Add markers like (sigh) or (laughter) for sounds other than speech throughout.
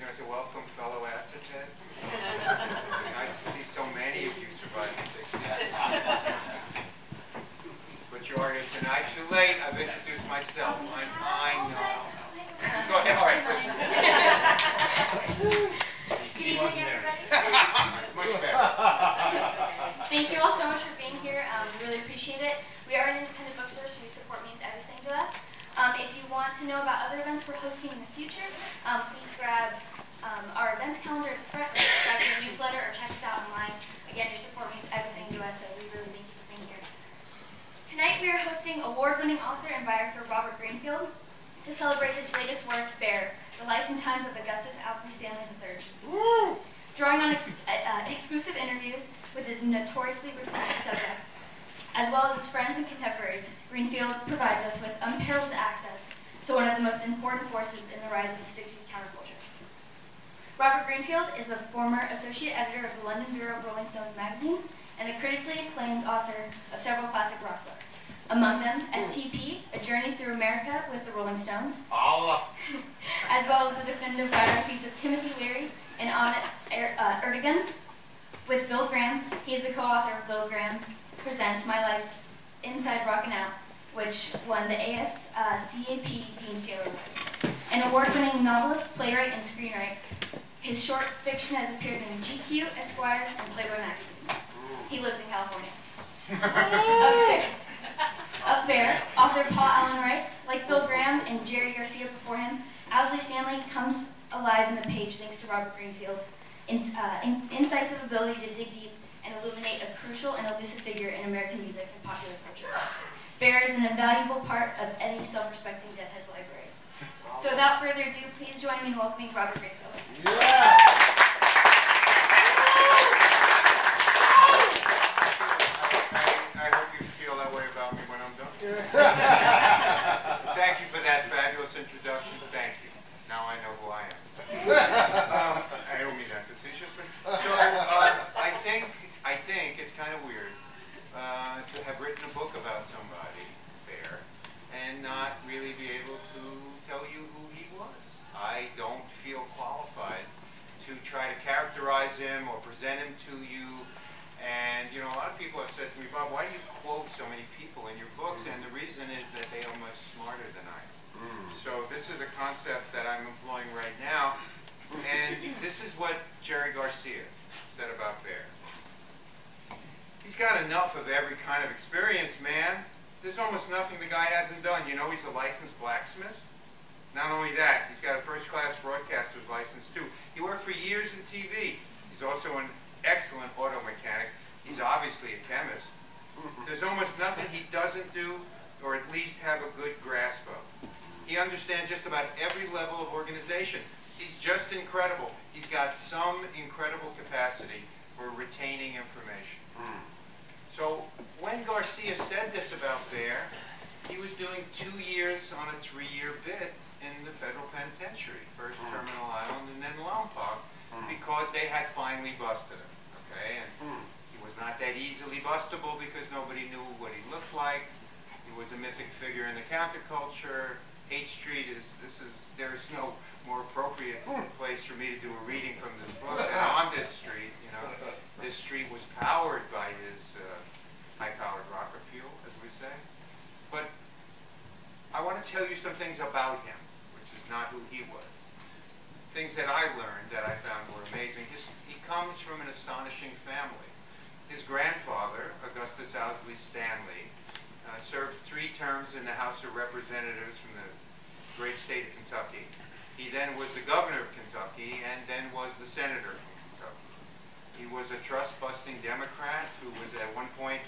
I said, welcome fellow acid heads. (laughs) nice to see so many of you surviving six years. But you are here tonight. Too late. I've introduced myself. I'm, I know. Go ahead. All right. Listen. Good evening, everybody. (laughs) Much better. Thank you all so much for being here. Um, we really appreciate it. We are an independent bookstore, so your support means everything to us. Um, if you want to know about other events we're hosting in the future, um, please grab um, our events calendar at the front, or subscribe to the newsletter, or check us out online. Again, your support means everything to us, so we really thank you for being here. Tonight we are hosting award-winning author and biographer Robert Greenfield to celebrate his latest work, Bear, The Life and Times of Augustus Owsley Stanley III. Drawing on ex uh, uh, exclusive interviews with his notoriously requested subject, as well as its friends and contemporaries, Greenfield provides us with unparalleled access to one of the most important forces in the rise of the 60s counterculture. Robert Greenfield is a former associate editor of the London Bureau of Rolling Stones magazine and a critically acclaimed author of several classic rock books. Among them, STP, A Journey Through America with the Rolling Stones, Allah. (laughs) as well as the definitive biographies of Timothy Leary and Ahmet er uh, Ertegun. With Bill Graham, he is the co-author of Bill Graham Presents My Life Inside Rock and Out, which won the ASCAP Deems Taylor Award. An award-winning novelist, playwright, and screenwriter, his short fiction has appeared in GQ, Esquire, and Playboy magazines. He lives in California. Up (laughs) there, up there, author Paul Allen writes, like Bill Graham and Jerry Garcia before him, Owsley Stanley comes alive in the page thanks to Robert Greenfield. In, uh, in, incisive ability to dig deep and illuminate a crucial and elusive figure in American music and popular culture. Bear is an invaluable part of any self-respecting Deadheads library. So without further ado, please join me in welcoming Robert Greenfield. Yeah. I, I hope you feel that way about me when I'm done. (laughs) Thank you for that fabulous introduction. Thank you. Now I know who I am. Um, I don't mean that facetiously. So uh, I think I think it's kind of weird uh, to have written a book about somebody, Bear, and not really be able to tell you who he was. I don't feel qualified to try to characterize him or present him to you. And you know, a lot of people have said to me, Bob, why do you quote so many people in your books? And the reason is that they are much smarter than I am. Mm. So this is a concept that I'm employing right now. And this is what Jerry Garcia said about Bear. He's got enough of every kind of experience, man. There's almost nothing the guy hasn't done. You know, he's a licensed blacksmith. Not only that, he's got a first-class broadcaster's license, too. He worked for years in TV. He's also an excellent auto mechanic. He's obviously a chemist. (laughs) There's almost nothing he doesn't do, or at least have a good grasp of. He understands just about every level of organization. He's just incredible. He's got some incredible capacity for retaining information. Hmm. So when Garcia said this about Bear, he was doing two years on a three-year bid in the federal penitentiary, first hmm. Terminal Island and then Lompoc, hmm. because they had finally busted him. Okay, and hmm. he was not that easily bustable because nobody knew what he looked like. He was a mythic figure in the counterculture. Haight Street is this is there is no more appropriate place for me to do a reading from this book (laughs) than on this street. You know, this street was powered by his uh, high-powered rocket fuel, as we say. But I want to tell you some things about him, which is not who he was. Things that I learned that I found were amazing. His, he comes from an astonishing family. His grandfather, Augustus Owsley Stanley, uh, served three terms in the House of Representatives from the great state of Kentucky. He then was the governor of Kentucky and then was the senator from Kentucky. He was a trust-busting Democrat who was at one point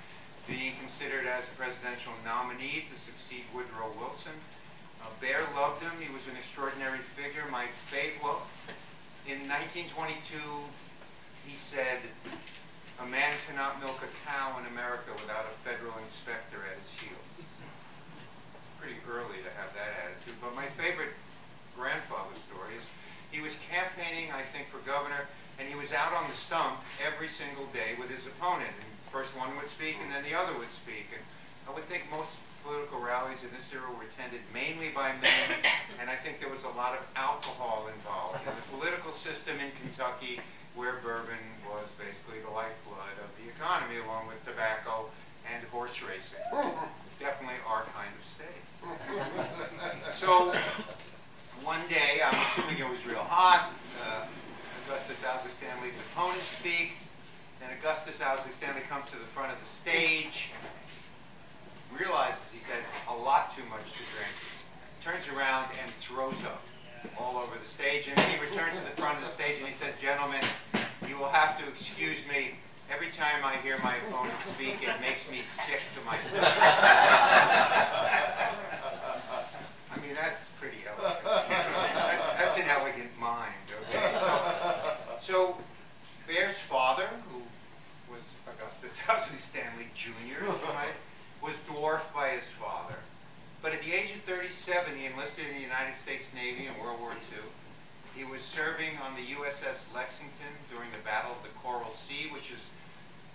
being considered as a presidential nominee to succeed Woodrow Wilson. Uh, Bear loved him. He was an extraordinary figure. My favorite, well, in 1922, he said, a man cannot milk a cow in America without a federal inspector at his heels. It's pretty early to have that attitude, but my favorite grandfather story is he was campaigning, I think, for governor, and he was out on the stump every single day with his opponent. And first one would speak, and then the other would speak. And I would think most political rallies in this era were attended mainly by men, and (coughs) and I think there was a lot of alcohol involved in the political system in Kentucky where bourbon was basically the lifeblood of the economy along with tobacco and horse racing. Mm-hmm. Definitely our kind of state. (laughs) so one day, I'm assuming it was real hot, uh, Augustus Owsley Stanley's opponent speaks, and Augustus Owsley Stanley comes to the front of the stage, realizes he's had a lot too much to drink, turns around and throws up all over the stage. And then he returns to the front of the stage and he says, gentlemen, you will have to excuse me. Every time I hear my opponent speak, it makes me sick to my stomach. (laughs) I mean, that's pretty elegant. That's, that's an elegant mind, okay? So, so Bear's father, who was Augustus (laughs) Owsley Stanley Jr., was dwarfed by his father. But at the age of 37, he enlisted in the United States Navy in World War II. He was serving on the USS Lexington during the Battle of the Coral Sea, which is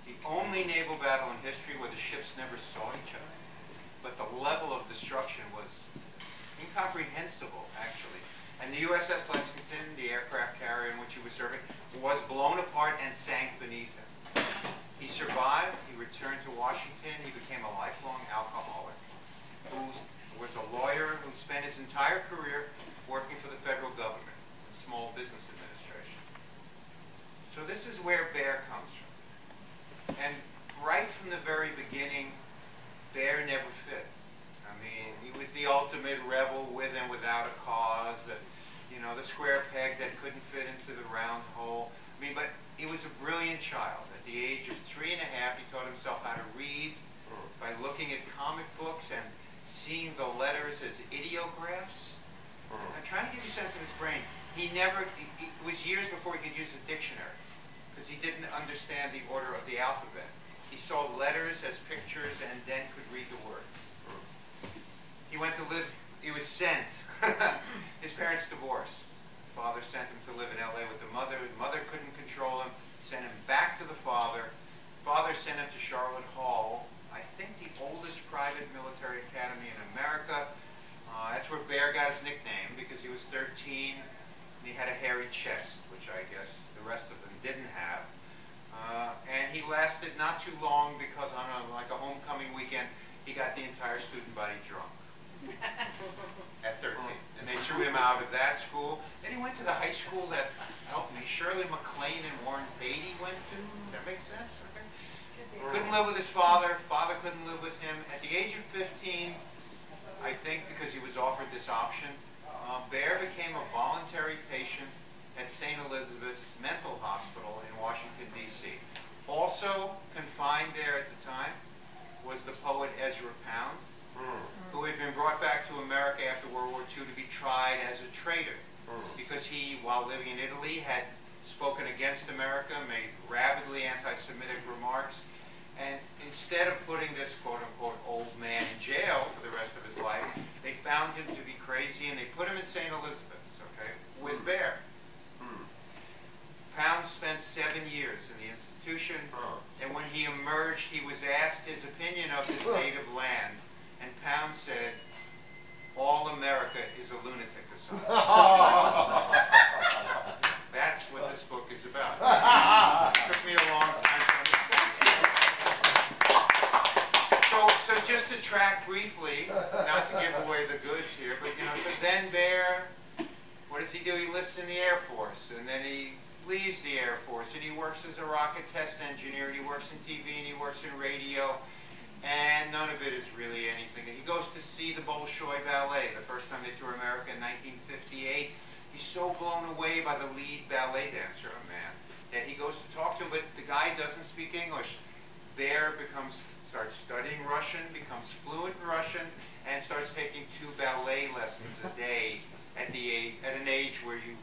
the only naval battle in history where the ships never saw each other. But the level of destruction was incomprehensible, actually. And the USS Lexington, the aircraft carrier in which he was serving, was blown apart and sank beneath him. He survived. He returned to Washington. He became a lifelong alcoholic who was a lawyer who spent his entire career working for the federal government, the Small Business Administration. So this is where Bear comes from. And right from the very beginning, Bear never fit. I mean, he was the ultimate rebel with and without a cause, you know, the square peg that couldn't fit into the round hole. I mean, but he was a brilliant child. At the age of three and a half, he taught himself how to read by looking at comic books and seeing the letters as ideographs. I'm trying to give you a sense of his brain. He never, it, was years before he could use a dictionary because he didn't understand the order of the alphabet. He saw letters as pictures and then could read the words. He went to live, he was sent. (laughs) his parents divorced. Father sent him to live in LA with the mother. The mother couldn't control him, sent him back to the father. Father sent him to Charlotte Hall, I think the oldest private military academy in America. Uh, that's where Bear got his nickname because he was 13 and he had a hairy chest, which I guess the rest of them didn't have. Uh, and he lasted not too long because on a, like a homecoming weekend, he got the entire student body drunk (laughs) at 13. And they threw him out of that school. Then he went to the high school that helped me, Shirley MacLaine and Warren Beatty went to. Does that make sense? Okay. Couldn't live with his father. Father couldn't live with him. At the age of 15, I think because he was offered this option, uh, Bear became a voluntary patient at St. Elizabeth's Mental Hospital in Washington, D.C. Also confined there at the time was the poet Ezra Pound. Who had been brought back to America after World War II to be tried as a traitor mm. because he, while living in Italy, had spoken against America, made rabidly anti-Semitic remarks, and instead of putting this quote unquote old man in jail for the rest of his life, they found him to be crazy and they put him in St. Elizabeth's, okay, with Bear. Hmm. Pound spent seven years in the institution, and when he emerged, he was asked his opinion of his native land, and Pound said, all America is a lunatic asylum. (laughs) That's what this book is about. It (laughs) took me a long time to so, so just to track briefly, not to give away the goods here, but you know, so then Bear, what does he do? He lists in the Air Force, and then he leaves the Air Force, and he works as a rocket test engineer, and he works in TV, and he works in radio, and none of it is really anything. He goes to see the Bolshoi Ballet, the first time they tour America in 1958. He's so blown away by the lead ballet dancer, a man, that he goes to talk to him, but the guy doesn't speak English. Bear becomes starts studying Russian, becomes fluent in Russian, and starts taking two ballet lessons a day at the age, at an age where you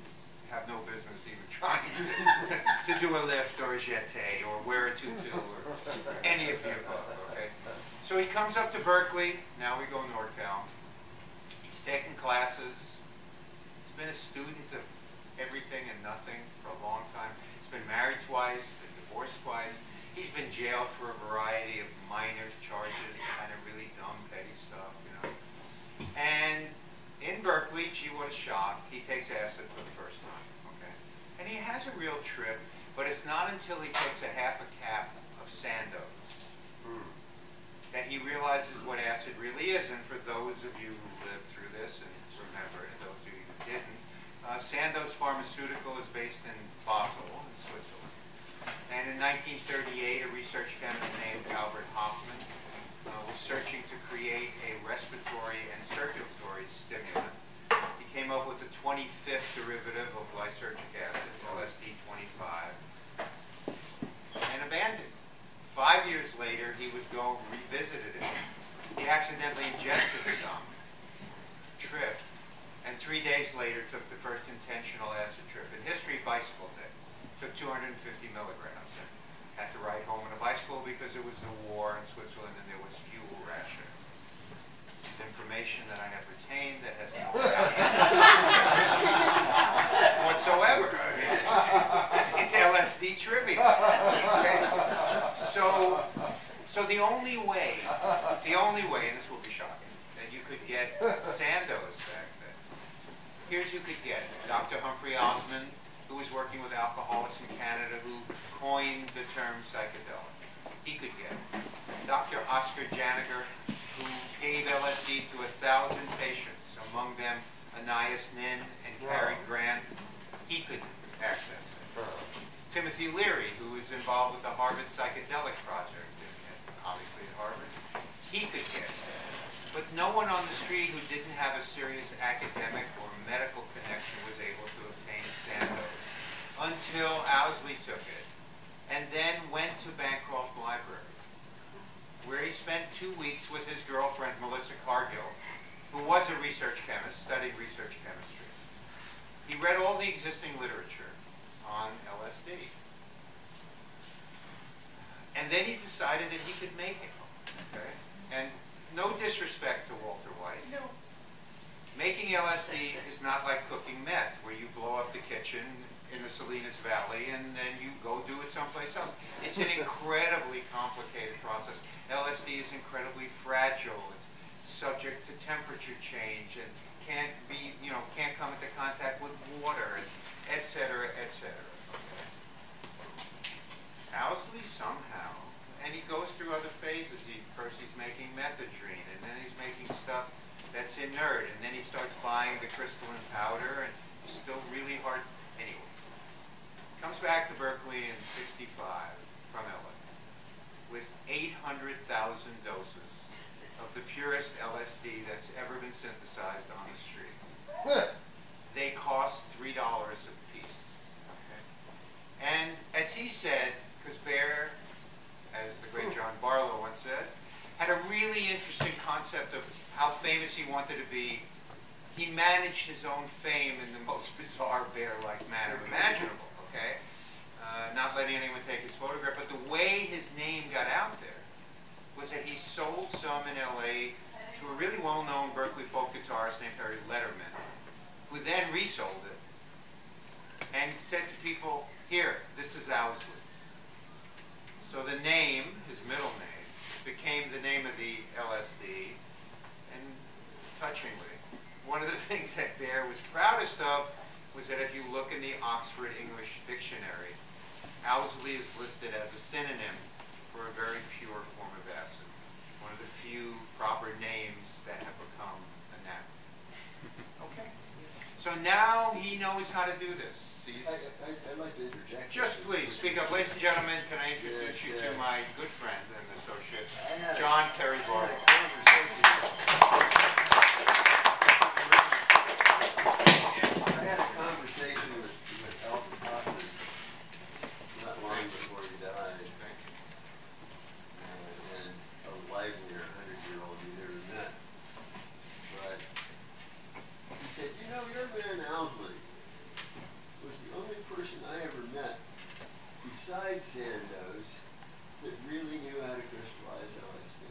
have no business even trying to, to do a lift or a jeté or wear a tutu or any of the above. Okay, so he comes up to Berkeley. Now we go NorCal. He's taking classes. He's been a student of everything and nothing for a long time. He's been married twice, been divorced twice. He's been jailed for a variety of minor charges, kind of really dumb, petty stuff, you know. And in Berkeley, gee, what a shock, he takes acid for the first time, okay? And he has a real trip, but it's not until he takes a half a cap of Sandoz Hmm. that he realizes what acid really is. And for those of you who lived through this and remember, and those of you who didn't, uh, Sandoz Pharmaceutical is based in Basel, in Switzerland. And in 1938, a research chemist named Albert Hofmann uh, was searching to create a respiratory and circulatory stimulant. He came up with the 25th derivative of lysergic acid, LSD-25, and abandoned. Five years later, he was going revisited it. He accidentally ingested some, tripped, and three days later took the first intentional acid trip. In history, bicycled it. Took 250 milligrams. And had to ride home on a bicycle because it was the war in Switzerland and there was fuel ration. Information that I have retained that has no (laughs) value whatsoever. I mean, it's, it's LSD trivia. Okay? So, so the only way, the only way, and this will be shocking, that you could get Sandoz back then, here's who could get it. Dr. Humphrey Osmond, who was working with alcoholics in Canada, who coined the term psychedelic. He could get it. Dr. Oscar Janiger, who gave LSD to a thousand patients, among them Anais Nin and Cary Grant. He could access it. Timothy Leary, who was involved with the Harvard Psychedelic Project, obviously at Harvard, he could get it. But no one on the street who didn't have a serious academic or medical connection was able to obtain Sandoz until Owsley took it and then went to Bancroft Library, where he spent two weeks with his girlfriend, Melissa Cargill, who was a research chemist, studied research chemistry. He read all the existing literature on LSD. And then he decided that he could make it. Okay? And no disrespect to Walter White. No. Making LSD is not like cooking meth, where you blow up the kitchen in the Salinas Valley and then you go do it someplace else. It's an incredibly complicated process. LSD is incredibly fragile. It's subject to temperature change and can't be, you know, can't come into contact with water, and et cetera, et cetera. Owsley somehow, and he goes through other phases. He first he's making Methedrine, and then he's making stuff that's inert, and then he starts buying the crystalline powder, and it's still really hard. Anyway, comes back to Berkeley in '65 from LA with 800,000 doses of the purest LSD that's ever been synthesized on the street. They cost three dollars a piece. Okay? And as he said, because Bear, as the great hmm. John Barlow once said, had a really interesting concept of how famous he wanted to be. He managed his own fame in the most bizarre bear-like manner imaginable. Okay, uh, not letting anyone take his photograph, but the way his name got out there was that he sold some in L.A. to a really well-known Berkeley folk guitarist named Harry Letterman, who then resold it and said to people, "Here, this is Owsley." So the name, his middle name, became the name of the LSD, and touchingly, of the (laughs) things that Bear was proudest of was that if you look in the Oxford English Dictionary, Owsley is listed as a synonym for a very pure form of acid. One of the few proper names that have become a anathema. (laughs) Okay. So now he knows how to do this. He's, I, I, I'd like to interject. just please speak up, ladies and gentlemen. Can I introduce you to Yes, yes. my good friend and associate, I a- John Perry I Barlow. a conversation- I had a conversation with, with Albert Hofmann not long before he died, Thank you. uh, and a lively or hundred-year-old you never met. But he said, you know, your man Owsley was the only person I ever met Sandoz that really knew how to crystallize LSD.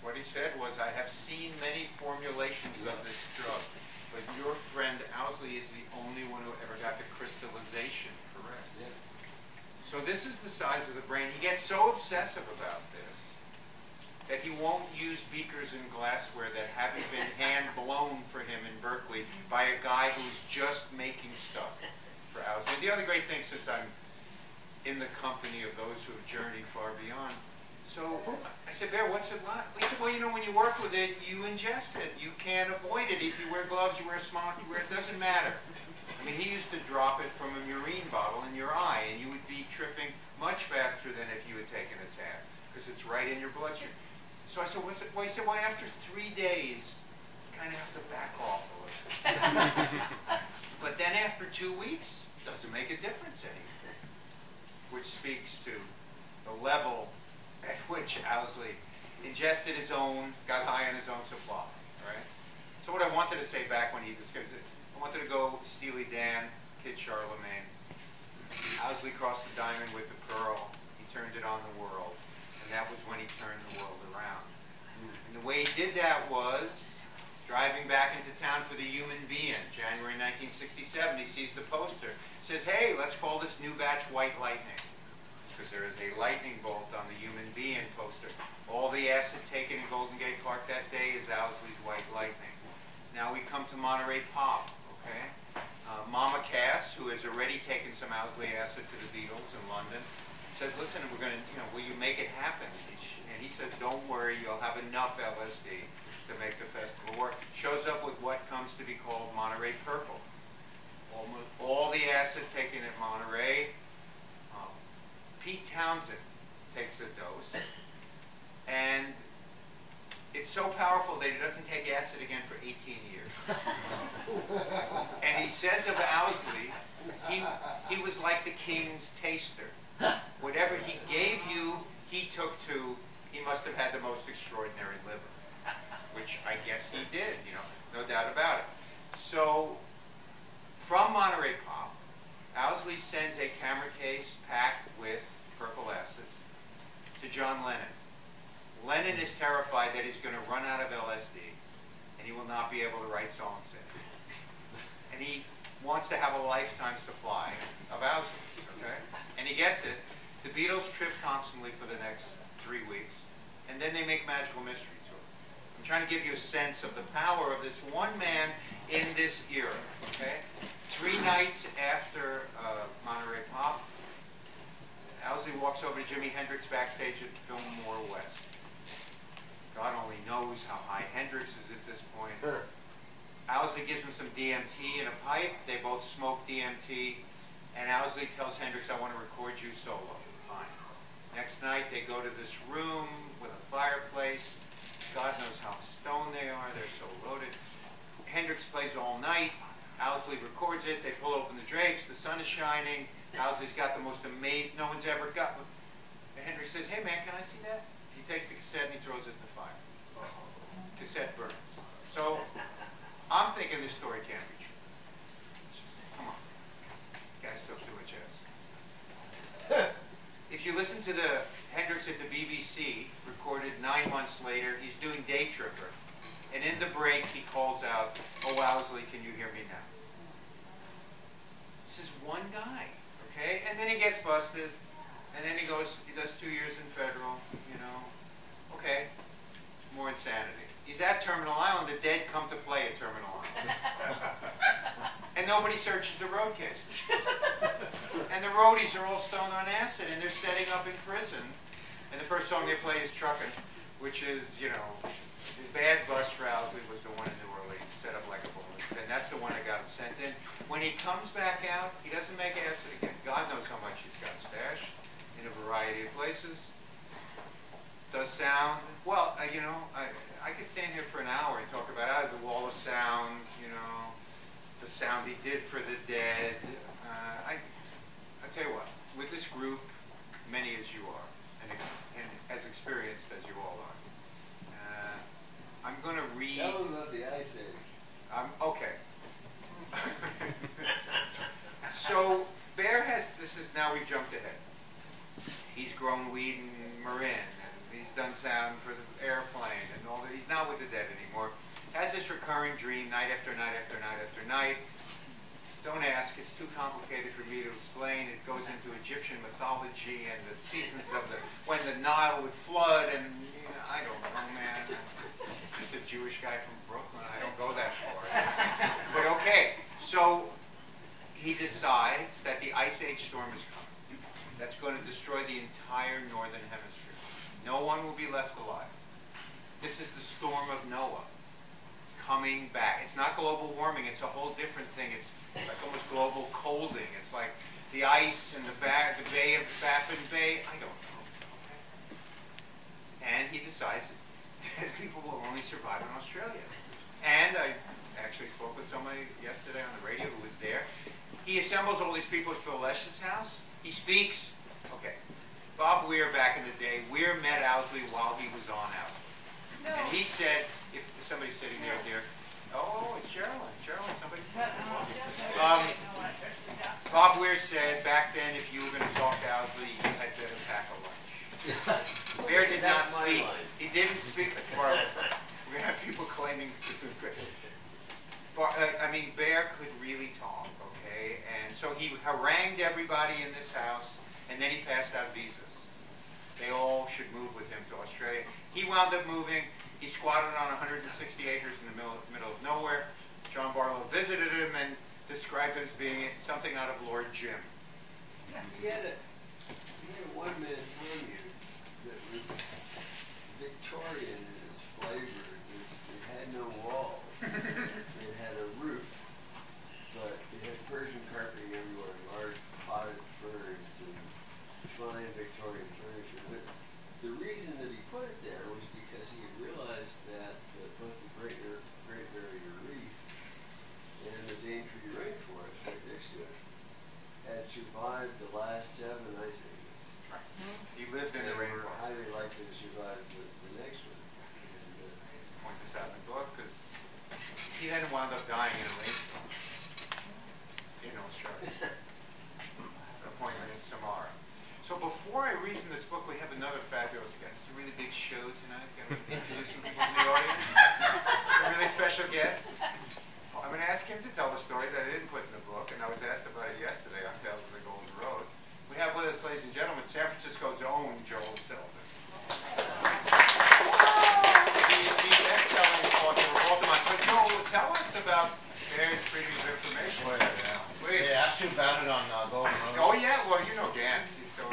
What he said was, I have seen many formulations of this drug, but your friend Owsley is the only one who ever got the crystallization correct. Yeah. So this is the size of the brain. He gets so obsessive about this that he won't use beakers and glassware that haven't been (laughs) hand blown for him in Berkeley by a guy who's just making stuff for Owsley. The other great thing, since I'm in the company of those who have journeyed far beyond, so I said, Bear, what's it like? He said, well, you know, when you work with it, you ingest it. You can't avoid it. If you wear gloves, you wear a smock, you wear it doesn't matter. I mean, he used to drop it from a Murine bottle in your eye, and you would be tripping much faster than if you had taken a tab, because it's right in your bloodstream. So I said, what's it? Well, he said, well, after three days, you kind of have to back off a little. (laughs) but then after two weeks, doesn't make a difference anymore. Which speaks to the level at which Owsley ingested his own, got high on his own supply, right? So what I wanted to say back when he discussed it, I wanted to go Steely Dan, Kid Charlemagne. Owsley crossed the diamond with the pearl. He turned it on the world. And that was when he turned the world around. And the way he did that was driving back into town for the Human Be-In. January 1967, he sees the poster. Says, hey, let's call this new batch White Lightning. Because there is a lightning bolt on the Human Be-In poster. All the acid taken in Golden Gate Park that day is Owsley's White Lightning. Now we come to Monterey Pop, okay? Uh, Mama Cass, who has already taken some Owsley acid to the Beatles in London, says, listen, we're going to, you know, will you make it happen? And he says, don't worry, you'll have enough LSD to make the festival work. Shows up with what comes to be called Monterey Purple. Almost all the acid taken at Monterey. Um, Pete Townshend takes a dose. And it's so powerful that he doesn't take acid again for 18 years. (laughs) and he says of Owsley, he, he was like the king's taster. Whatever he gave you, he took to, he must have had the most extraordinary liver, which I guess he did, you know, no doubt about it. So, from Monterey Pop, Owsley sends a camera case packed with purple acid to John Lennon. Lennon is terrified that he's going to run out of LSD and he will not be able to write songs in. And he wants to have a lifetime supply of Owsley, okay? And he gets it. The Beatles trip constantly for the next three weeks, and then they make Magical Mystery. I'm trying to give you a sense of the power of this one man in this era, okay? Three nights after uh, Monterey Pop, Owsley walks over to Jimi Hendrix backstage at Fillmore West. God only knows how high Hendrix is at this point. Sure. Owsley gives him some DMT in a pipe. They both smoke DMT. And Owsley tells Hendrix, I want to record you solo. Fine. Next night, they go to this room with a fireplace. God knows how stoned they are. They're so loaded. Hendrix plays all night. Owsley records it. They pull open the drapes. The sun is shining. Owsley's got the most amazing, no one's ever got. Hendrix says, hey man, can I see that? He takes the cassette and he throws it in the fire. Cassette burns. So I'm thinking this story can't be true. Come on. Guys took too much ass. (laughs) if you listen to the Hendrix at the BBC, recorded nine months later, he's doing Day Tripper. And in the break, he calls out, Oh, Owsley, can you hear me now? This is one guy, okay? And then he gets busted. And then he goes, he does two years in federal, you know. Okay, more insanity. He's at Terminal Island. The dead come to play at Terminal Island. (laughs) and nobody searches the road cases. And the roadies are all stoned on acid, and they're setting up in prison. And the first song they play is Truckin', which is, you know, bad bus for was the one in New Orleans, set up like a balloon. And that's the one that got him sent in. When he comes back out, he doesn't make acid again. God knows how much he's got stashed in a variety of places. Does sound, well, uh, you know, I, I could stand here for an hour and talk about uh, the wall of sound, you know, the sound he did for the dead. Uh, I, I tell you what, with this group, many as you are, and, and as experienced as you all are, uh, I'm going to read. Tell them about the Ice Age. Um, okay. so Bear has. This is now we've jumped ahead. He's grown weed in Marin, and he's done sound for the airplane, and all that. He's not with the dead anymore. Has this recurring dream night after night after night after night. Don't ask, it's too complicated for me to explain. It goes into Egyptian mythology and the seasons of the, when the Nile would flood and, you know, I don't know, man. Just a Jewish guy from Brooklyn, I don't go that far. But okay, so he decides that the Ice Age storm is coming. That's going to destroy the entire northern hemisphere. No one will be left alive. This is the storm of Noah coming back. It's not global warming, it's a whole different thing. It's like almost global colding. It's like the ice in the, ba- the Bay of Baffin Bay. I don't know. And he decides that (laughs) people will only survive in Australia. And I actually spoke with somebody yesterday on the radio who was there. He assembles all these people at Phil Lesh's house. He speaks. Okay. Bob Weir back in the day, Weir met Owsley while he was on Owsley. And he said, if somebody's sitting there, there, oh, it's Sherilyn. Sherilyn, somebody said. Um, Bob Weir said back then, if you were going to talk to Owsley, you had better pack a lunch. (laughs) Bear did not speak. He didn't speak. We're going to have people claiming (laughs) great. Uh, I mean, Bear could really talk, okay? And so he harangued everybody in this house, and then he passed out visas. They all should move with him to Australia. He wound up moving. He squatted on 160 acres in the middle, middle of nowhere. John Barlow visited him and described it as being something out of Lord Jim. He had a, he had one-man commune that was Victorian in its flavor. It, was, it had no walls. (laughs) it had a roof, but it had Persian carpeting everywhere, large potted ferns and fine Victorian furniture. But the reason that he put it there was because he had realized that uh, both the Great, Bar- Great Barrier Reef and the Daintree Rainforest right next to it had survived the last seven ice ages. He lived in the and were rainforest. highly likely to survive the, the next one. And, uh, point this out in the book because he then wound up dying in a rainstorm in Australia. An appointment in Samara. So before I read from this book, we have another fabulous guest. It's a really big show tonight. Going to introduce some people in the audience. A really special guest. I'm going to ask him to tell the story that I didn't put in the book, and I was asked about it yesterday on Tales of the Golden Road. We have with us, ladies and gentlemen, San Francisco's own Joel Selvin. The, the best-selling author of Altamont. So Joel, tell us about Bear's Freedom of Information. Please. They asked you about it on uh, Golden Road. Oh yeah, well you know Gans, he's so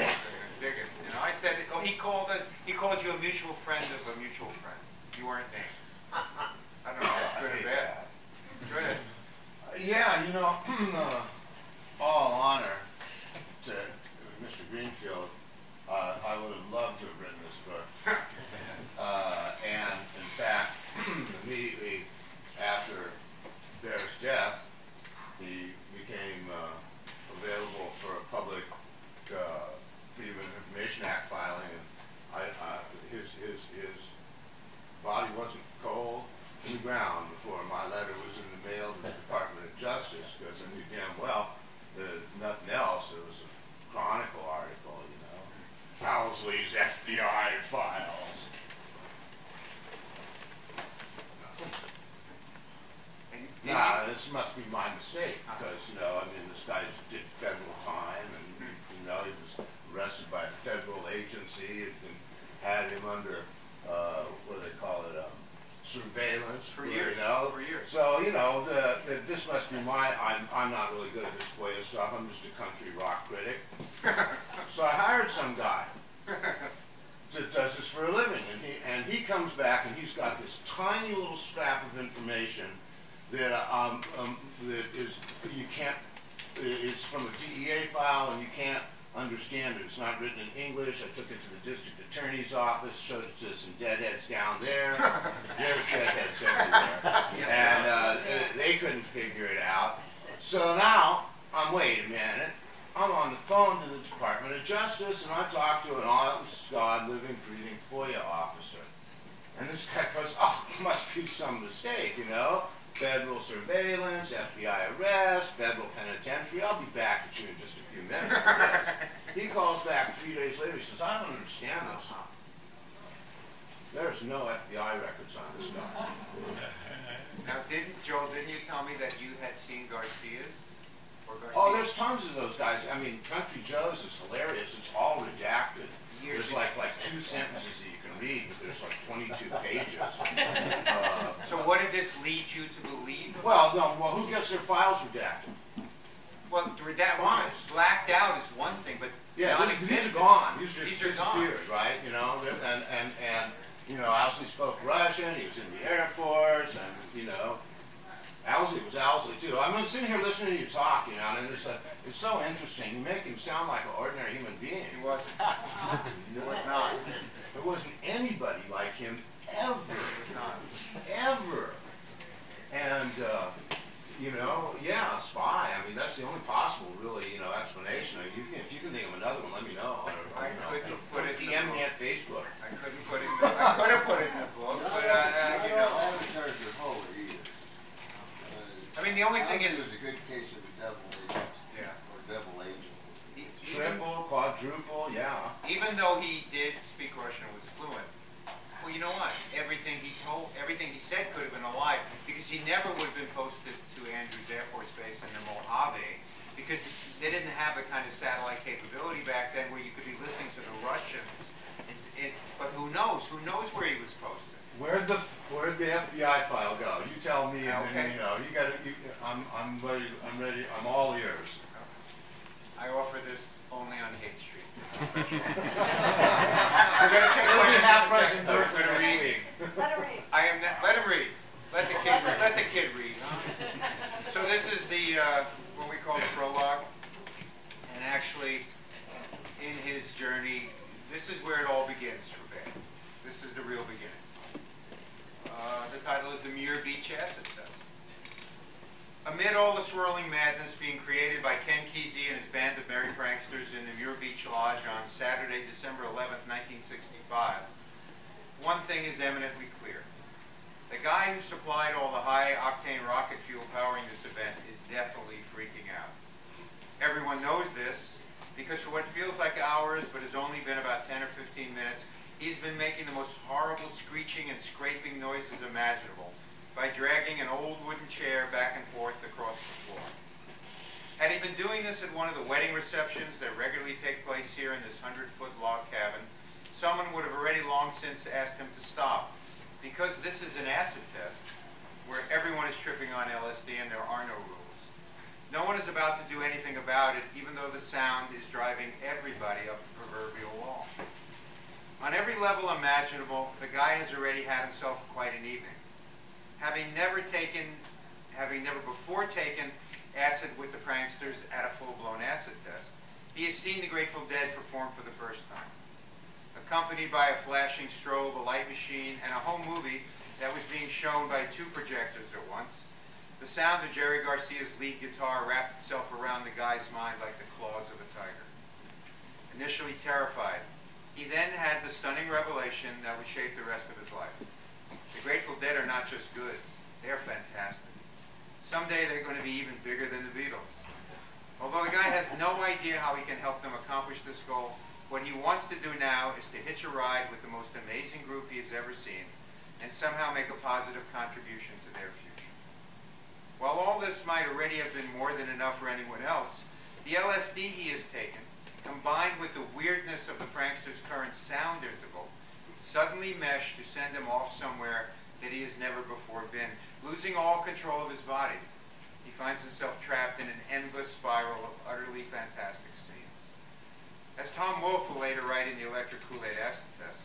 digging. You know, I said, oh, he called us, he called you a mutual friend of a mutual friend. You weren't named. I don't know if that's good or bad. Good. Yeah, you know, uh, all honor to Mr. Greenfield. Uh, I would have loved to have written this book. Uh, and in fact, immediately after Bear's death, he became uh, available for a public uh, Freedom of Information Act filing. And I, uh, his, his, his body wasn't cold in the ground before my letter was in the mail to the Department of Justice because I knew damn well that nothing else. It was a Chronicle article, you know. Owsley's FBI files. And did Nah, this must be my mistake because, you know, I mean, this guy did federal time and, you know, he was arrested by a federal agency and had him under, uh, what do they call it, um, surveillance. For you years, know? for years. So, you know, the, the, this must be my, I'm, I'm not really good at this FOIA stuff. I'm just a country rock critic. so I hired some guy that does this for a living, and he and he comes back and he's got this tiny little scrap of information that um, um that is you can't. It's from a DEA file, and you can't understand it. It's not written in English. I took it to the district attorney's office, showed it to some deadheads down there. (laughs) There's deadheads everywhere, and uh, they couldn't figure it out. So now I'm wait a minute. I'm on the phone to the Department of Justice, and I talked to an honest, God, living, breathing FOIA officer. And this guy goes, "Oh, (laughs) must be some mistake, you know." Federal surveillance, FBI arrest, federal penitentiary. I'll be back at you in just a few minutes. (laughs) He calls back three days later. He says, "I don't understand this. There's no FBI records on this guy." (laughs) Now, didn't Joel? Didn't you tell me that you had seen Garcia's or Garcia. Oh, there's tons of those guys. I mean, Country Joe's is hilarious. It's all redacted. Years There's like like two sentences that you can read, but there's like 22 pages. (laughs) Uh, So what did this lead you to believe? well, no. Well, who gets their files redacted? Well, to read that blacked out is one thing, but Yeah, these, these are gone. These just These are gone. disappeared, right? You know, and and and you know, Owsley spoke Russian. He was in the Air Force, and you know, Owsley was Owsley too. I'm sitting here listening to you talk, you know, and it's uh, it's so interesting. You make him sound like an ordinary human being. He wasn't. (laughs) He was not. There wasn't anybody like him ever, not. ever. And uh, you know, yeah, a spy. I mean, that's the only possible, really, you know, explanation. I mean, you can, if you can think of another one, let me know. Or, or, I know, couldn't put it DM me at Facebook. I couldn't put it. In the, I could have put it in the book, but uh, uh, you know. I haven't charged her whole either. Uh, I mean, the only thing Owsley is, was a good case of a double agent, yeah. or double angel. e- Even, Triple, quadruple, yeah. even though he did speak Russian and was fluent, well, you know what? Everything he told, everything he said could have been a lie because he never would have been posted to Andrews Air Force Base in the Mojave because they didn't have the kind of satellite capability back then where you could be listening to the Russians. It's, it, but who knows? Who knows where he was posted? Where'd the Where'd the FBI file go? You tell me, and Okay. then you know you got to. I'm I'm ready. I'm ready. I'm all ears. I offer this only on Haight Street. It's a special. We're gonna take It'll be questions half in a price second. in We're Berkeley gonna next read. week. Let her read. I am. Not, let him read. Let the kid. Read. Let the kid read. Huh? So this is the uh, what we call the prologue, and actually, in his journey, this is where it all begins for Ben. This is the real beginning. Uh, the title is the Muir Beach Acid Test. Amid all the swirling madness being created by Ken Kesey and his band of merry pranksters in the Muir Beach Lodge on Saturday, December 11th, 1965, one thing is eminently clear. The guy who supplied all high-octane rocket fuel powering this event is definitely freaking out. Everyone knows this because for what feels like hours but has only been about 10 or 15 minutes, he's been making the most horrible screeching and scraping noises imaginable by dragging an old wooden chair back and forth across the floor. Had he been doing this at one of the wedding receptions that regularly take place here in this 100-foot log cabin, someone would have already long since asked him to stop. Because this is an acid test, where everyone is tripping on LSD and there are no rules. No one is about to do anything about it, even though the sound is driving everybody up the proverbial wall. On every level imaginable, the guy has already had himself quite an evening. Having never taken, having never before taken acid with the pranksters at a full-blown acid test, he has seen the Grateful Dead perform for the first time. Accompanied by a flashing strobe, a light machine, and a home movie that was being shown by two projectors at once, the sound of Jerry Garcia's lead guitar wrapped itself around the guy's mind like the claws of a tiger. Initially terrified, he then had the stunning revelation that would shape the rest of his life. The Grateful Dead are not just good, they're fantastic. Someday they're going to be even bigger than the Beatles. Although the guy has no idea how he can help them accomplish this goal, what he wants to do now is to hitch a ride with the most amazing group he has ever seen and somehow make a positive contribution to their future. While all this might already have been more than enough for anyone else, the LSD he has taken, combined with the weirdness of the prankster's current sound interval, suddenly meshed to send him off somewhere that he has never before been, losing all control of his body. He finds himself trapped in an endless spiral of utterly fantastic scenes. As Tom Wolfe will later write in the Electric Kool-Aid Acid Test,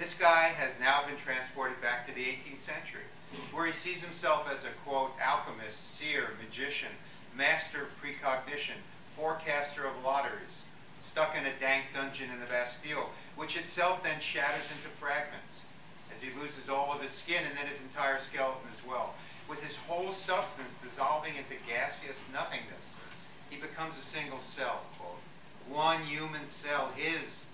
this guy has now been transported back to the 18th century, where he sees himself as a, quote, alchemist, seer, magician, master of precognition, forecaster of lotteries, stuck in a dank dungeon in the Bastille, which itself then shatters into fragments as he loses all of his skin and then his entire skeleton as well. With his whole substance dissolving into gaseous nothingness, he becomes a single cell, quote. One human cell, his.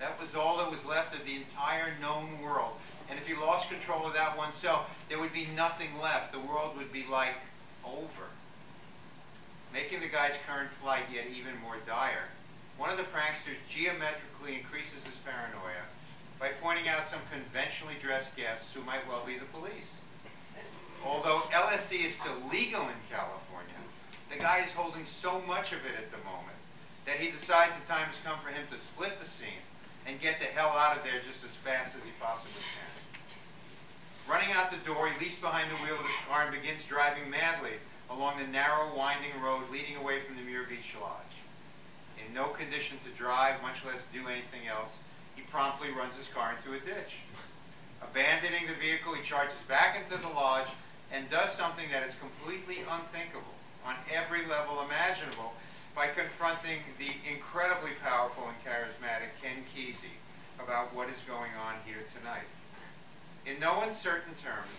That was all that was left of the entire known world. And if he lost control of that one cell, there would be nothing left. The world would be like over. Making the guy's current plight yet even more dire, one of the pranksters geometrically increases his paranoia by pointing out some conventionally dressed guests who might well be the police. Although LSD is still legal in California, The guy is holding so much of it at the moment that he decides the time has come for him to split the scene and get the hell out of there just as fast as he possibly can. Running out the door, he leaps behind the wheel of his car and begins driving madly along the narrow, winding road leading away from the Muir Beach Lodge. In no condition to drive, much less do anything else, he promptly runs his car into a ditch. Abandoning the vehicle, he charges back into the lodge and does something that is completely unthinkable on every level imaginable by confronting the incredibly powerful and charismatic Ken Kesey about what is going on here tonight. In no uncertain terms,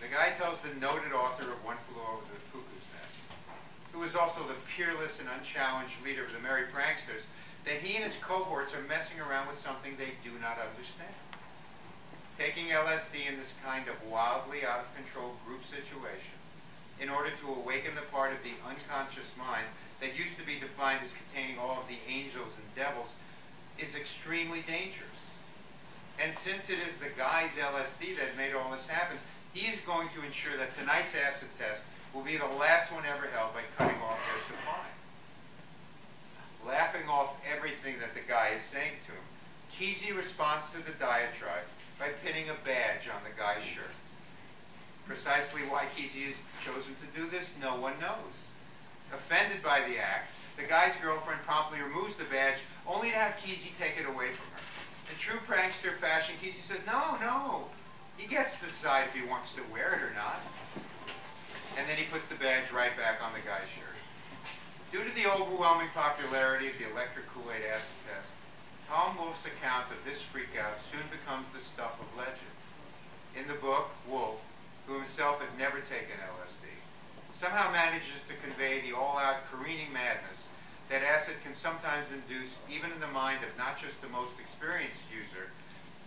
the guy tells the noted author of One Flew Over the Cuckoo's Nest, who is also the peerless and unchallenged leader of the Merry Pranksters, that he and his cohorts are messing around with something they do not understand. Taking LSD in this kind of wildly out of control group situation in order to awaken the part of the unconscious mind that used to be defined as containing all of the angels and devils is extremely dangerous. And since it is the guy's LSD that made all this happen, he is going to ensure that tonight's acid test will be the last one ever held by cutting off their supply. Laughing off everything that the guy is saying to him, Kesey responds to the diatribe by pinning a badge on the guy's shirt. Precisely why Kesey has chosen to do this, no one knows. Offended by the act, the guy's girlfriend promptly removes the badge, only to have Kesey take it away from her. In true prankster fashion, Kesey says, no, no. He gets to decide if he wants to wear it or not. And then he puts the badge right back on the guy's shirt. Due to the overwhelming popularity of the electric Kool-Aid acid test, Tom Wolfe's account of this freakout soon becomes the stuff of legend. In the book, Wolfe, who himself had never taken LSD, somehow manages to convey the all-out careening madness that acid can sometimes induce even in the mind of not just the most experienced user,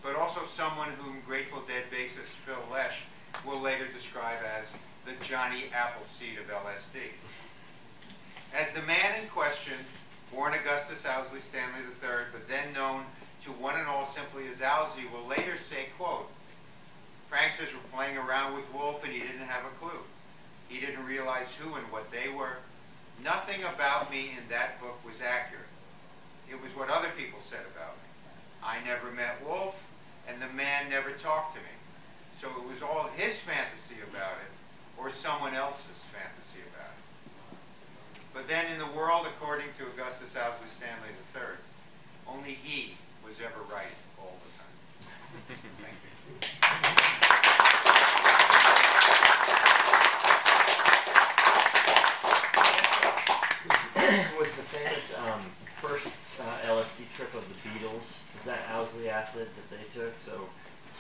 but also someone whom Grateful Dead bassist Phil Lesh will later describe as the Johnny Appleseed of LSD. As the man in question, born Augustus Owsley Stanley III, but then known to one and all simply as Owsley, will later say, quote, Pranksters were playing around with Wolfe and he didn't have a clue. He didn't realize who and what they were. Nothing about me in that book was accurate. It was what other people said about me. I never met Wolfe, and the man never talked to me. So it was all his fantasy about it, or someone else's fantasy about it. But then in the world, according to Augustus Owsley Stanley III, only he was ever right all the time. (laughs) Thank you. was the famous um, first uh, LSD trip of the Beatles? Was that Owsley acid that they took? So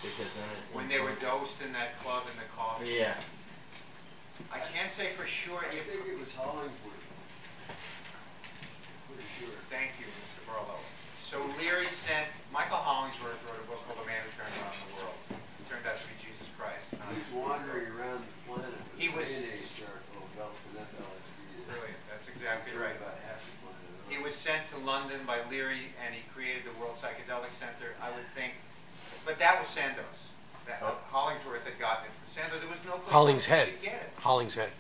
because then it When they were dosed in that club in the coffee. yeah. I can't say for sure I if. think it was Hollingsworth. Pretty sure. Thank you, Mr. Barlow. So Leary sent, Michael Hollingsworth wrote a book called The Man Who Turned Around the World. It turned out to be Jesus Christ. not- He's wandering around the planet. He was- mayonnaise jar full of Belgian FLSD. Brilliant, that's exactly Turned right. About half the planet. He was sent to London by Leary and he created the World Psychedelic Center, I would think. But that was Sandoz. That, Oh. Hollingsworth had gotten it from Sandoz. There was no place else Hollingshead. you could get it. Hollingshead.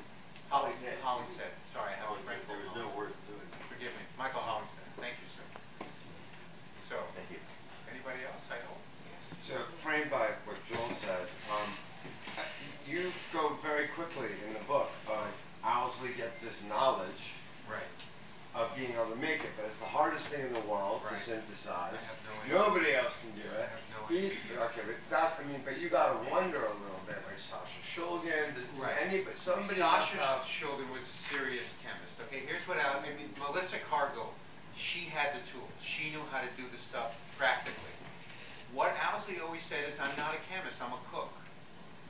Hollingshead. Hollingshead. Sorry, I have a brain There was no word to it. Forgive me. Michael Hollingshead. Thank you, sir. So, Thank you. anybody else, I hope? So, framed by what Joel said, um, uh, you go very quickly in the book of Owsley gets this knowledge Right. Of being able to make it, but it's the hardest thing in the world Right. to synthesize. No idea. Nobody else can do I it. have no He, okay, but that, I mean, but you gotta wonder a little bit, like Sasha Shulgin, Right. any, but somebody Sasha have- Shulgin was a serious chemist. Okay, here's what I, I mean, Melissa Cargill, she had the tools. She knew how to do the stuff practically. What Owsley always said is, I'm not a chemist, I'm a cook.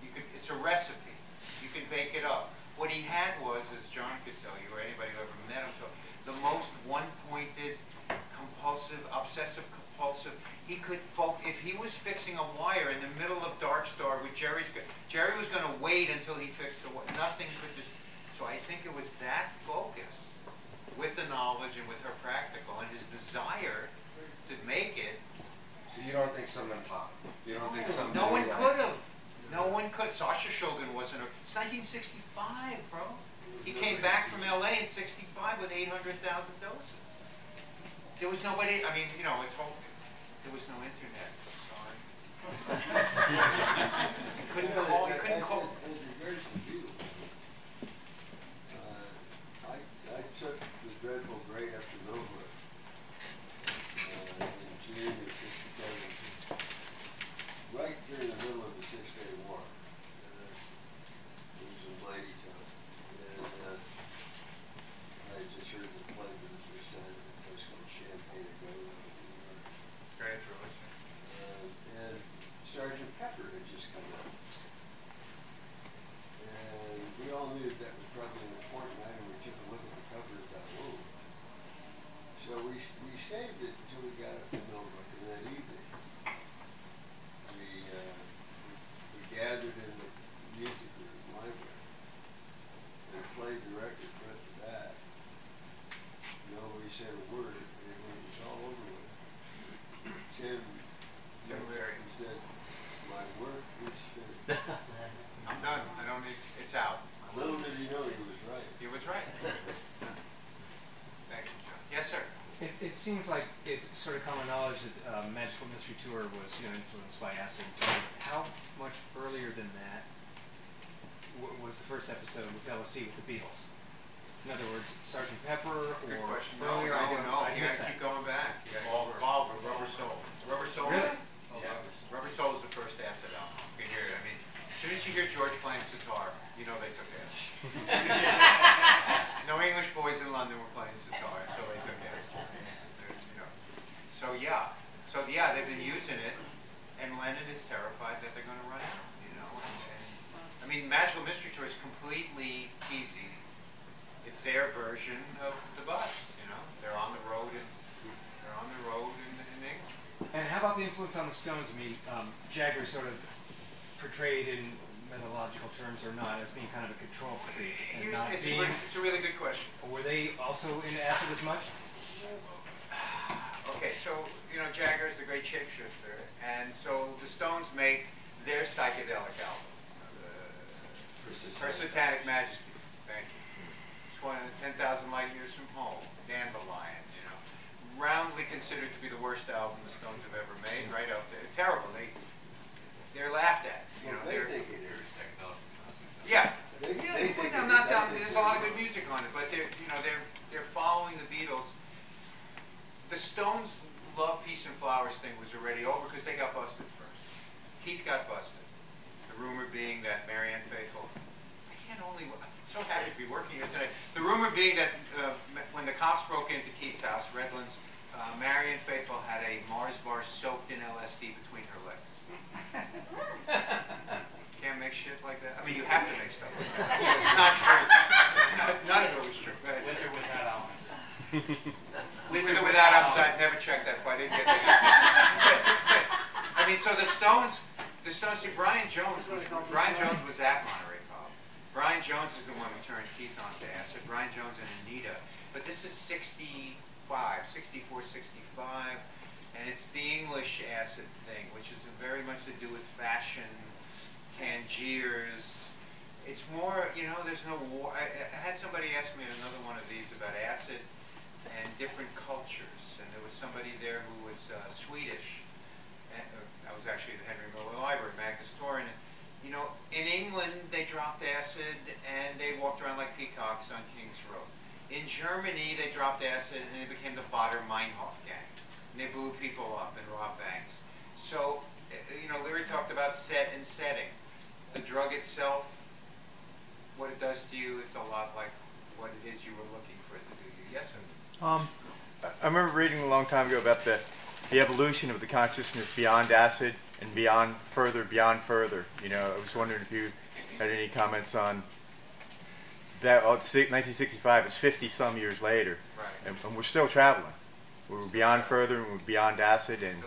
You could, it's a recipe. You can bake it up. What he had was, as John could tell you, or anybody who ever met him, most one-pointed, compulsive, obsessive compulsive. He could folk if he was fixing a wire in the middle of Dark Star with Jerry's. Jerry was going to wait until he fixed the wire. Nothing could just. So I think it was that focus, with the knowledge and with her practical and his desire to make it. So you don't think someone him? You don't think somebody No one could have. No one could. Sasha Shulgin wasn't. A, it's 1965, bro. He came back from LA in 65 with 800,000 doses. There was nobody, I mean, you know, it's whole, there was no internet. Sorry. (laughs) couldn't call, couldn't call. As, as regards to Beatles, uh, I, I took the Dreadful Great up to Nova uh, in June of '67, right during the middle of the Six Day War. Uh, it was a mighty time, and uh, I just heard the play that was done at a place called Champagne Ago in New York. Great, really. Uh, and Sergeant Pepper had just come out. And we all knew that, that was probably an important item. We took a look at the cover and thought, whoa. So we, we saved it until we got up to Millbrook. And that evening, we, uh, we, we gathered in the music room library and played the record front to back. Nobody said a word, and when it was all over with, Tim Tim Leary. he said, "My work is finished." I'm done. I don't need, it's out. Little did he know he was right. He was right. Thank you, John. Yes, sir. It, it seems like it's sort of common knowledge that uh, Magical Mystery Tour was you know influenced by acid. So how much earlier than that w- was the first episode with LSD with the Beatles? In other words, Sergeant Pepper or Good question. No, earlier? I no, didn't- no. I You missed gotta keep going back. You gotta Revolver, Rubber Soul. Rubber Soul. Really? Yeah. Rubber Soul is the first acid album. You can hear it. I mean, as soon as you hear George playing sitar, you know they took acid. (laughs) (laughs) no English boys in London were playing sitar until they took acid. They're, You know. So yeah. So yeah, they've been using it, and Lennon is terrified that they're going to run out. You know. And, and, I mean, Magical Mystery Tour is completely easy. It's their version of the bus. You know, they're on the road and they're on the road in, in England. And how about the influence on the Stones? I mean, um, Jagger sort of portrayed in methodological terms or not as being kind of a control freak and Here's, not it's, a being. good, it's a really good question. Were they also into acid as much? Okay, so you know Jagger is the great shapeshifter, and so the Stones make their psychedelic album, uh, Her Satanic Majesties. Thank you. It's one ten thousand light years from home. Dandelion, you know, roundly considered to be the worst album the Stones have ever made. Right up there, terrible. They they're laughed at. You know, they they're is. yeah. They, Yeah, they they think I'm not down. There's a lot of good music on it, but they're you know they're they're following the Beatles. The Stones' "Love, Peace and Flowers" thing was already over because they got busted first. Keith got busted. The rumor being that Marianne Faithfull. I can't only. I'm so happy to be working here today. The rumor being that uh, when the cops broke into Keith's house, Redlands, uh, Marianne Faithfull had a Mars bar soaked in LSD between her legs. Can't make shit like that. I mean, you have to make stuff like that. (laughs) It's not true. None of it was true. Go ahead. With or without almonds? (laughs) With or without I've never checked that, so I didn't get that. (laughs) I mean, so the Stones, the Stones, see, Brian Jones was, Brian Jones was at Monterey Pop. Brian Jones is the one who turned Keith on to acid. Brian Jones and Anita. But this is 65, 64, 65, and it's the English acid thing, which is very much to do with fashion, Tangiers. It's more, you know, there's no war. I, I had somebody ask me another one of these about acid and different cultures, and there was somebody there who was uh, Swedish. And, uh, I was actually at the Henry Miller Library, Magnus. And, you know, in England, they dropped acid and they walked around like peacocks on King's Road. In Germany, they dropped acid and they became the Baader Meinhof gang. And they blew people up and robbed banks. So, uh, you know, Leary talked about set and setting. The drug itself, what it does to you, it's a lot like what it is you were looking for it to do you. Yes, sir? Um, I- I remember reading a long time ago about the, the evolution of the consciousness beyond acid and beyond further, beyond further. You know, I was wondering if you had any comments on that. Oh, it's 1965 is 50 some years later, Right. and, and we're still traveling. We're beyond further, and we're beyond acid. And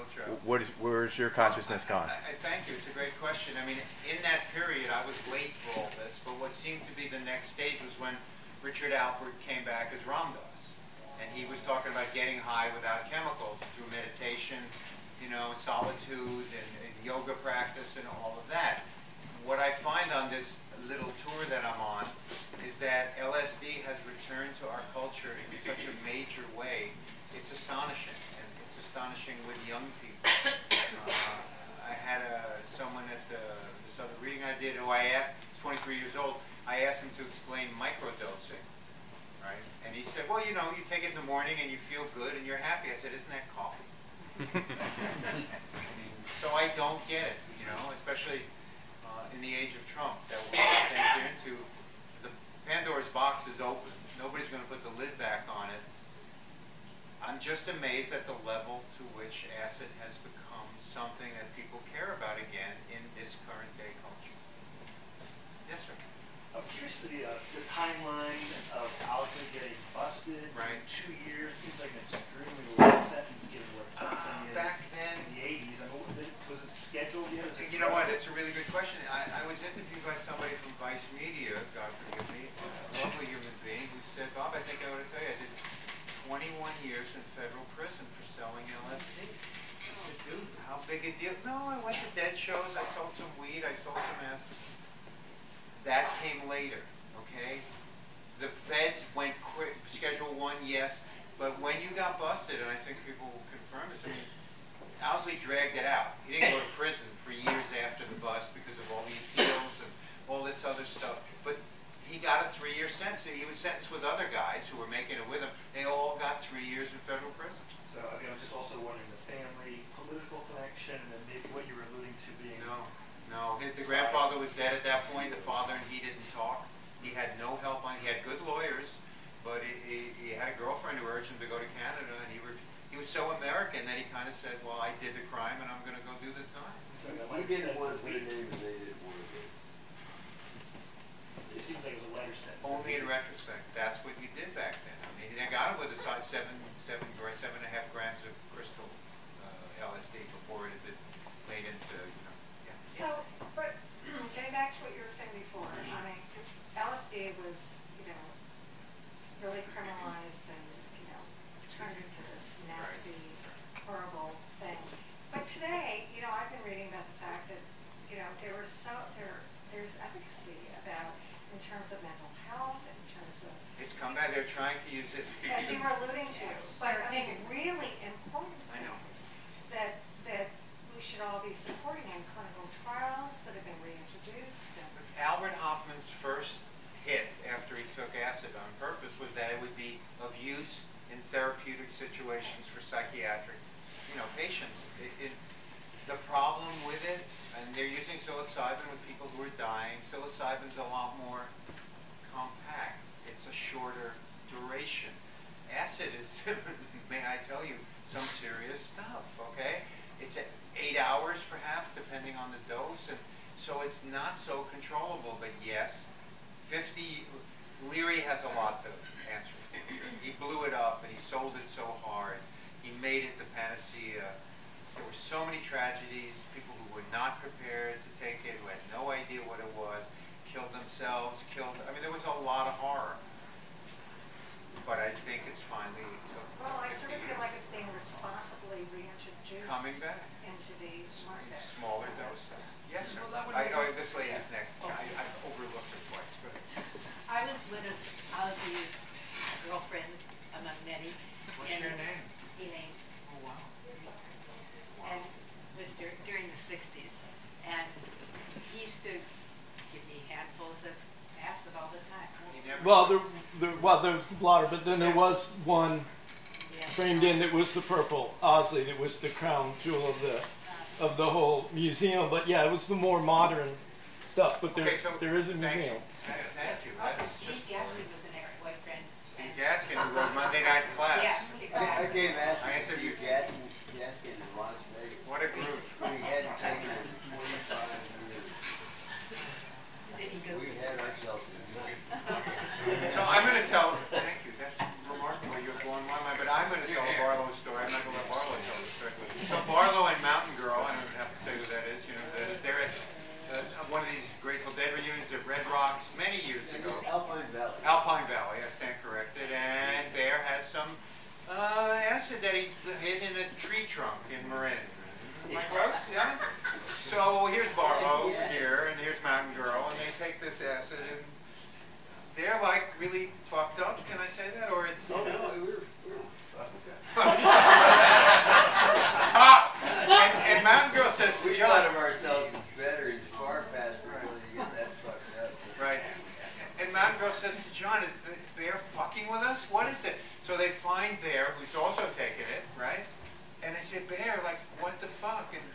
what is where's your consciousness gone? I, I thank you. It's a great question. I mean, in that period, I was late for all this, but what seemed to be the next stage was when Richard Alpert came back as Ram Dass. And he was talking about getting high without chemicals through meditation, you know, solitude and, and yoga practice and all of that. what I find on this little tour that I'm on is that LSD has returned to our culture in such a major way. It's astonishing, and it's astonishing with young people. Uh, I had a, someone at the, this other reading I did who I asked, he's 23 years old, I asked him to explain microdosing, right? And he said, well, you know, you take it in the morning and you feel good and you're happy. I said, isn't that coffee? (laughs) so I don't get it, you know, especially uh, in the age of Trump that we're entering into. The Pandora's box is open. Nobody's going to put the lid back on it. I'm just amazed at the level to which acid has become something that people care about again in this current day culture. Yes, sir. I'm curious for the, uh, the timeline of Alison getting busted. Right. Two years seems like an extremely long sentence given what sentencing is back then- in the 80s. I mean, was it, scheduled yet? It You know what? It's a really good question. I, I was interviewed by somebody from Vice Media, God forgive me, a lovely human being, who said, Bob, I think I ought to tell you, I did 21 years in federal prison for selling LSD. I said, dude, how big a deal? No, I went to dead shows, I sold some weed, I sold some acid. That came later, okay? The feds went quick, Schedule 1, yes, but when you got busted, and I think people will confirm this, I mean, Owsley dragged it out. He didn't go to prison for years after the bust because of all these appeals and all this other stuff. But he got a three-year sentence. He was sentenced with other guys who were making it with him. They all got three years in federal prison. So I mean, I was just also wondering the family political connection and then maybe what you were alluding to being. No, no. His, the grandfather was dead at that point. The father and he didn't talk. He had no help on. He had good lawyers, but he, he, he had a girlfriend who urged him to go to Canada, and he ref- he was so American that he kind of said, "Well, I did the crime, and I'm going to go do the time." He didn't want to that put a name and they didn't want to. It seems like it was a letter sent. Only in retrospect. That's what you did back then. I mean, they got him with a size seven, seven, seven and a half grams of crystal uh, LSD before it had been made into, you know. Yeah. So, but hmm, getting back to what you were saying before, I mean, LSD was, you know, really criminalized and, you know, turned into this nasty, horrible thing. But today, you know, I've been reading about the fact that, you know, there was so, there, there's efficacy about, in terms of mental health, and in terms of It's come back. They're trying to use it. as you were alluding to, but I mean, really important I know. things that, that should all be supporting in clinical trials that have been reintroduced. Albert Hofmann's first hit after he took acid on purpose was that it would be of use in therapeutic situations for psychiatric, you know, patients. It, it, the problem with it, and they're using psilocybin with people who are dying. Psilocybin's a lot more compact. It's a shorter duration. Acid is, may I tell you, some serious stuff. Okay, it's at eight hours perhaps, depending on the dose, and so it's not so controllable. But yes, 50. Leary has a lot to answer for. He blew it up and he sold it so hard. He made it the panacea. There were so many tragedies. People who were not prepared to take it, who had no idea what it was, killed themselves, killed. I mean, there was a lot of horror. But I think it's finally took. Well, I sort of 50 feel like years. it's being responsibly reintroduced. Coming back. Into the in market. smaller doses. Yes, sir. Well, that would I, be- oh, this lady's next. I, I've overlooked her twice. Go ahead. I was one of Ozzy's girlfriends, among many. What's and your name? Elaine, Oh, wow. and was dur- during the sixties. And he used to give me handfuls of acid all the time. He never. Well, there, there, well, there was a lot, but then there was one Yeah. framed in that was the purple Owsley, that was the crown jewel of the of the whole museum. But yeah, it was the more modern stuff. But there, Okay, so there is a thank museum. You. Thank thank you. That's Steve Gaskin was an ex-boyfriend. Steve Gaskin, who wrote Monday Night Class. Yeah, I, I gave acid I to interviewed- Steve Gaskin, Gaskin in Las Vegas. What a group. We had taken it for 25 years. Did he go? We had ourselves in So I'm going to tell. Thank you. That's remarkable. You're blowing my mind. But I'm going to tell a Barlow story. I'm not going to let Barlow tell the story. So Barlow and Mountain Girl. I don't even have to say who that is. You know, they're, they're at uh, one of these Grateful Dead reunions at Red Rocks many years ago. Alpine Valley. Alpine Valley, I stand corrected. And Bear has some uh, acid that he hid in a tree trunk in Marin. Am I close? Yeah. So here's Barlow here, and here's Mountain acid, and they're like really fucked up. Can I say that, or it's? Oh no, we were, we were Ah, and, and Mountain Girl says to we John. thought of ourselves as veterans far past the ability to get that fucked up. Right. And Mountain Girl says to John, is the bear fucking with us? What is it? So they find Bear, who's also taken it, right? And they say, Bear, like, what the fuck? And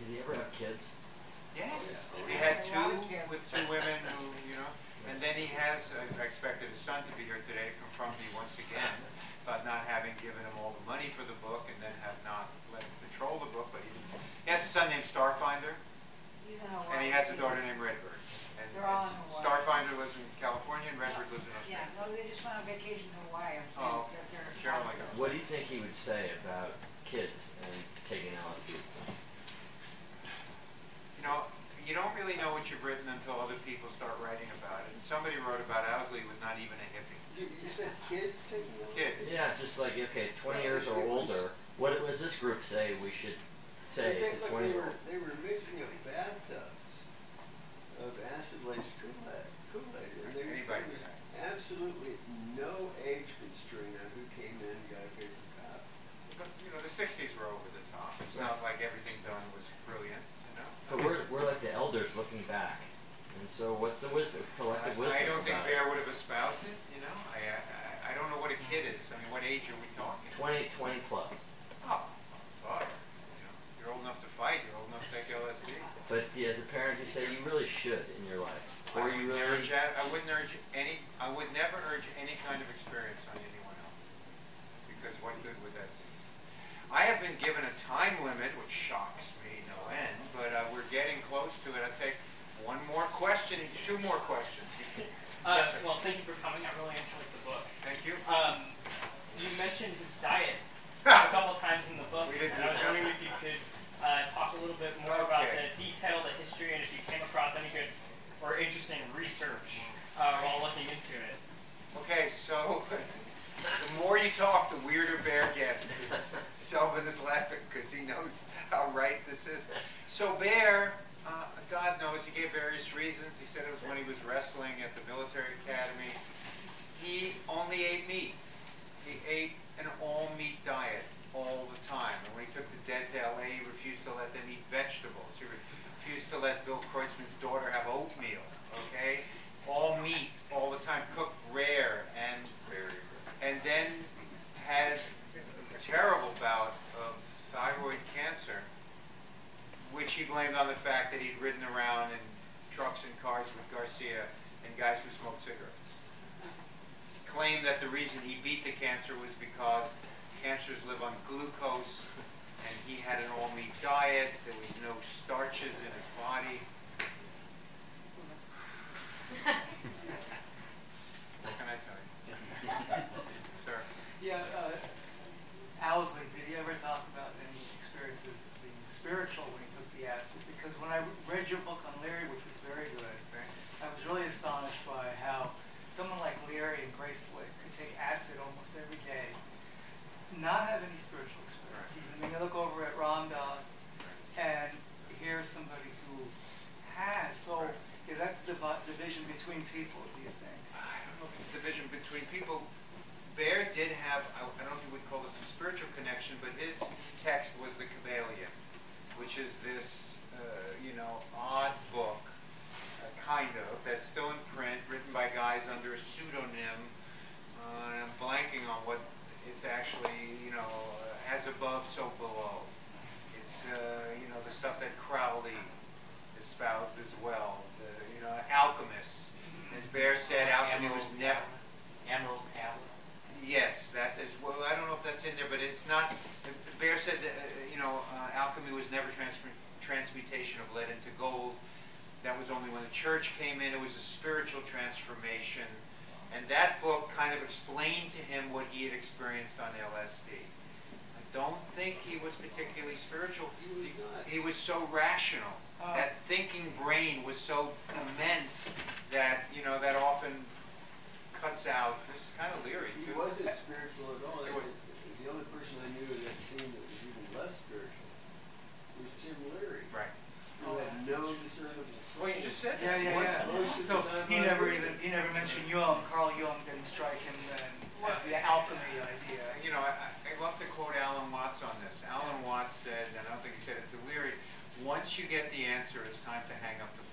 Did he ever have kids? Yes. Oh, He had two with two women who, you know, and then he has, uh, I expected his son to be here today to confront me once again about not having given him all the money for the book and then have not let him control the book, but he didn't. He has a son named Starfinder. He's. And he has a daughter named Redbird. And They're all in Hawaii. Starfinder lives in California and Redbird lives in Yeah, Australia. no, they just went on vacation to Hawaii. I'm Oh, they're- they're- Cheryl, I What do you think he would say about kids and taking LSD? You know, you don't really know what you've written until other people start writing about it. And somebody wrote about Owsley was not even a hippie. You, you said kids taking over? Kids. Yeah, just like okay, 20 years or older. What does this group say we should say They, to 20 they year were, old? they were mixing up bathtubs of acid-laced Kool-Aid. Kool-Aid. And there, Anybody was absolutely no age constraint on who came in and got a paper cup. But, you know, the 60s were over the top. It's not like everything done was brilliant, you know. But we're, we're like the elders looking back. And so what's the wisdom, collective wisdom I don't think? Bear would have espoused it, you know. I, I, I don't know what a kid is. I mean, what age are we talking? 20, 20 plus. Oh, fuck. You know, you're old enough to fight. You're old enough to take LSD. But yeah, as a parent, you say you really should in your life. I Or you wouldn't really. urge. I wouldn't urge any. I would never urge any kind of experience on anyone else. Because what good would that be? I have been given a time limit, which shocks me. But uh, we're getting close to it. I take one more question, two more questions. (laughs) Uh, Yes, well, thank you for coming. I really enjoyed the book. Thank you. Um, you mentioned his diet a couple times in the book, We didn't and I was discuss wondering it. if you could uh, talk a little bit more about Okay. the detail, the history, and if you came across any good or interesting research uh, while looking into it? Okay, so the more you talk, the weirder Bear gets. Selvin is laughing because he knows how right this is. So Bear, uh, God knows, he gave various reasons. He said it was when he was wrestling at the military academy. He only ate meat. He ate an all-meat diet all the time. And when he took the dead to LA, he refused to let them eat vegetables. He refused to let Bill Kreutzmann's daughter have oatmeal, okay? All meat, all the time, cooked rare, and, and then had a terrible bout of thyroid cancer, which he blamed on the fact that he'd ridden around in trucks and cars with Garcia and guys who smoked cigarettes. Claimed that the reason he beat the cancer was because cancers live on glucose, and he had an all-meat diet. There was no starches in his body. what can I tell you? Sir? Yeah, uh, Owsley, did he ever talk about any experiences being spiritual when he took the acid? Because when I read your book on Leary, which was very good, I was really astonished by how someone like Leary and Grace Slick could take acid almost every day, not have any spiritual experiences. And then you look over at Ram Dass and hear somebody who has. So is that the divi- division between people, do you think? I don't know if it's division between people. Bear did have, I I don't know if you would call this a spiritual connection, but his text was the Kybalion, which is this, uh, you know, odd book, uh, kind of, that's still in print, written by guys under a pseudonym. Uh, and I'm blanking on what it's actually, you know, uh, as above, so below. It's, uh, you know, the stuff that Crowley espoused as well. The, you know, alchemists. As Bear said, alchemy was never. Emerald Tablet. Yes, that is. Well, I don't know if that's in there, but it's not. Bear said that uh, you know uh, alchemy was never transfer, transmutation of lead into gold. That was only when the church came in. It was a spiritual transformation, and that book kind of explained to him what he had experienced on LSD. I don't think he was particularly spiritual. He was, he was so rational. Oh. That thinking brain was so immense that you know that often cuts out. This is kind of leery He too. wasn't spiritual at all. It was- the only person I knew in that scene that was even less spiritual was Tim Leary. Right. Who had no discernible soul. Well, you just said Yeah, that. yeah, What- yeah. Most So he never even he never mentioned Jung. Carl Jung didn't strike him then as the alchemy idea. You know, I, I I love to quote Alan Watts on this. Alan Watts said, and I don't think he said it to Leary, once you get the answer, it's time to hang up the phone.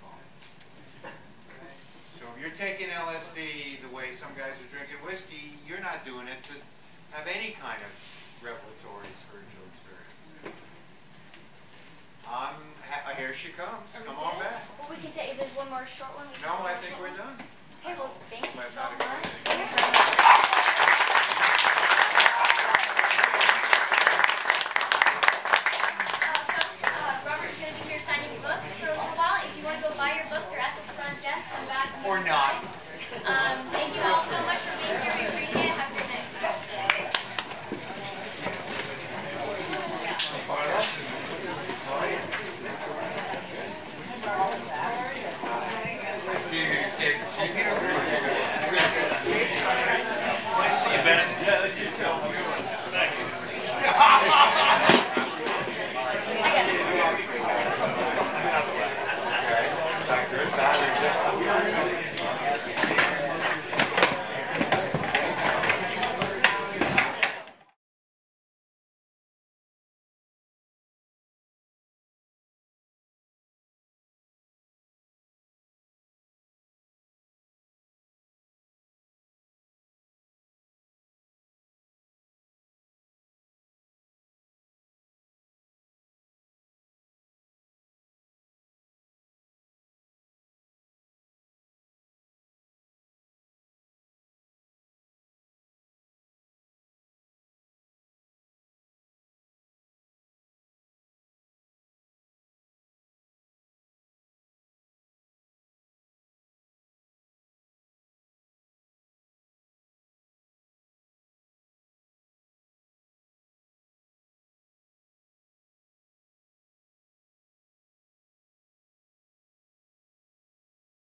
So if you're taking LSD the way some guys are drinking whiskey, you're not doing it to have any kind of revelatory spiritual experience. Um, ha- here she comes. Come on back. Well, we can take, there's one more short one. We No, I think we're done. Okay, well, thank you so much.